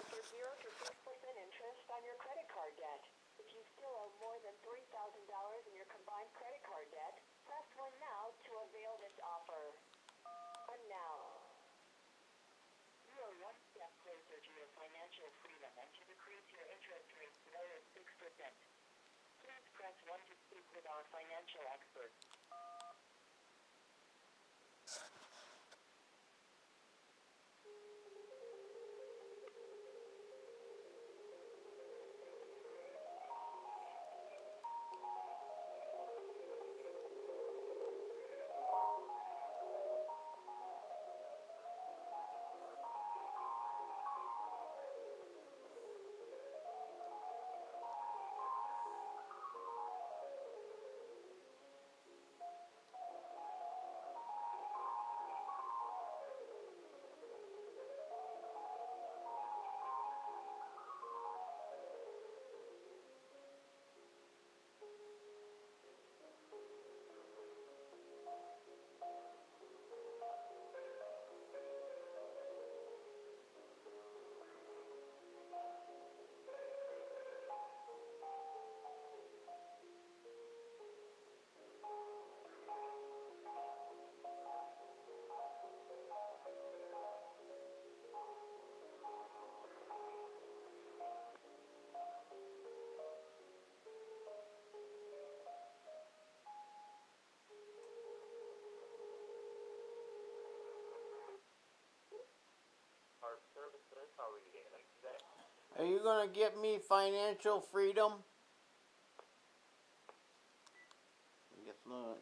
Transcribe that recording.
apply for 0 to 6% interest on your credit card debt. If you still owe more than $3,000 in your combined credit card debt, press 1 now to avail this offer. 1 now. You are one step closer to your financial freedom and to decrease your interest rate lower 6%. Please press 1 to speak with our financial expert. Are you gonna get me financial freedom? I guess not.